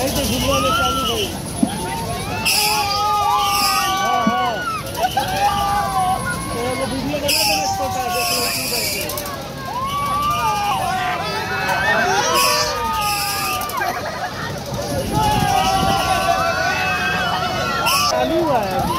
এই তো ভুলবানের চালু হয়ে 哎。